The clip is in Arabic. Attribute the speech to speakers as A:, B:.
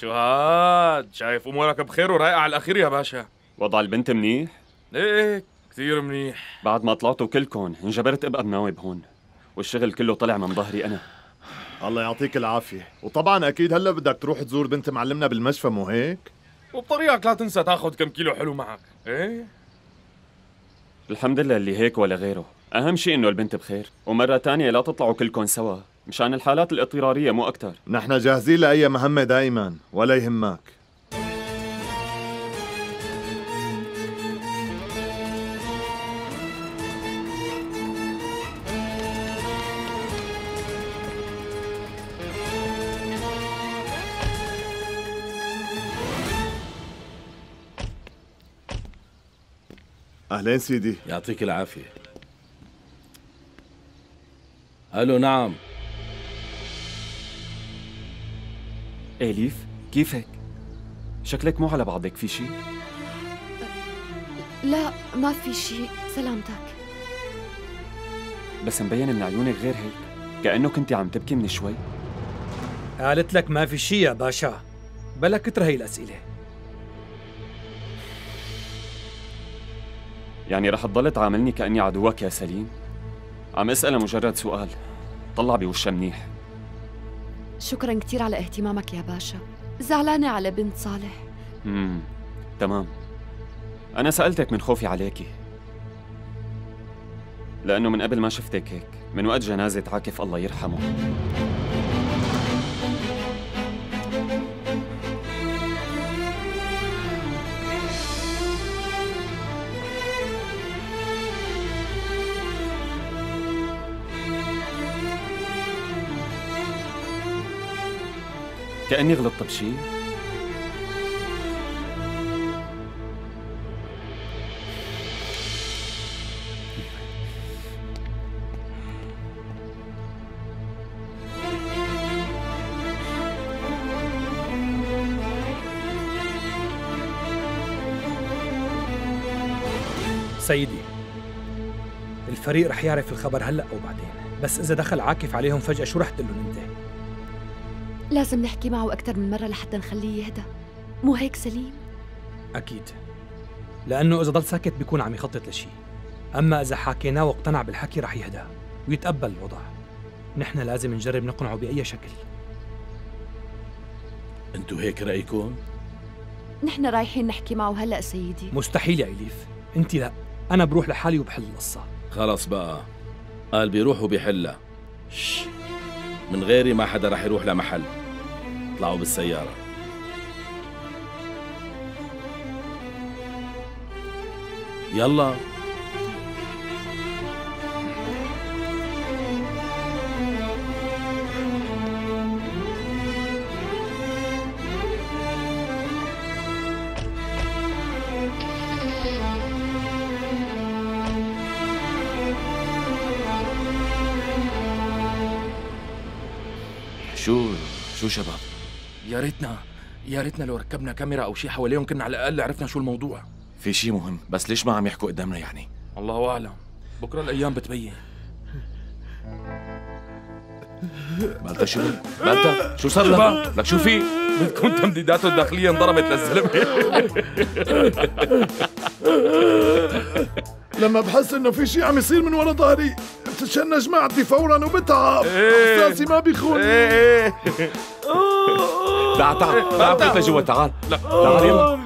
A: شو هاد شايف أمورك بخير ورايقة على الأخير يا باشا.
B: وضع البنت منيح؟
A: إيه كثير منيح.
B: بعد ما طلعتوا كلكم انجبرت ابقى مناوب هون والشغل كله طلع من ظهري أنا.
C: الله يعطيك العافية. وطبعا أكيد هلأ بدك تروح تزور بنت معلمنا بالمشفى مو هيك؟
A: وبطريقك لا تنسى تاخذ كم كيلو حلو معك. إيه؟
B: الحمد لله اللي هيك ولا غيره. أهم شيء إنه البنت بخير ومرة تانية لا تطلعوا كلكم سوا. مشان الحالات الاضطرارية مو أكثر
C: نحن جاهزين لأي مهمة دايما ولا يهمك. أهلين سيدي.
D: يعطيك العافية. ألو نعم.
B: أليف كيفك؟ شكلك مو على بعضك في شيء
E: لا ما في شيء سلامتك.
B: بس مبين من عيونك غير هيك كأنه كنت عم تبكي من شوي.
F: قالت لك ما في شي يا باشا. بلا كتر هي الأسئلة.
B: يعني رح تضل تعاملني كأني عدوك يا سليم؟ عم اسالها مجرد سؤال. طلع بوشها منيح.
E: شكرا كثير على اهتمامك يا باشا. زعلانة على بنت صالح.
B: امم تمام. أنا سألتك من خوفي عليكي لأنه من قبل ما شفتك هيك من وقت جنازة عاكف الله يرحمه. كأني غلطت بشي
F: سيدي الفريق رح يعرف الخبر هلأ أو بعدين بس إذا دخل عاكف عليهم فجأة شو رح تقول لهم أنت؟
E: لازم نحكي معه أكثر من مرة لحتى نخليه يهدى. مو هيك سليم؟
F: أكيد. لأنه إذا ضل ساكت بيكون عم يخطط لشيء أما إذا حكيناه واقتنع بالحكي رح يهدى. ويتقبل الوضع. نحن لازم نجرب نقنعه بأي شكل.
D: أنتو هيك رأيكم؟
E: نحن رايحين نحكي معه هلأ سيدي.
F: مستحيل يا إليف. أنت لا. أنا بروح لحالي وبحل القصة.
D: خلص بقى. قال بيروح وبيحلها. شش. من غيري ما حدا رح يروح لمحل. اطلعوا بالسيارة. يلا.
G: شو شو شباب؟
A: يا ريتنا يا ريتنا لو ركبنا كاميرا أو شيء حواليهم كنا على الأقل عرفنا شو الموضوع.
G: في شي مهم بس ليش ما عم يحكوا قدامنا يعني؟
A: الله أعلم. بكرة الأيام بتبين.
G: مالتا شو؟ مالتا شو صار لك؟ لك شو في؟
A: بدكم تمديداته الداخلية انضربت للزلمة.
C: لما بحس إنه في شيء عم يصير من ورا ظهري. بتتشنج معدتي فورا وبتعب.
A: إيه.
C: إحساسي ما بيخون.
A: إيه
G: تعال تعال تعال. لجوا تعال.
A: لا.
G: تعال يلا.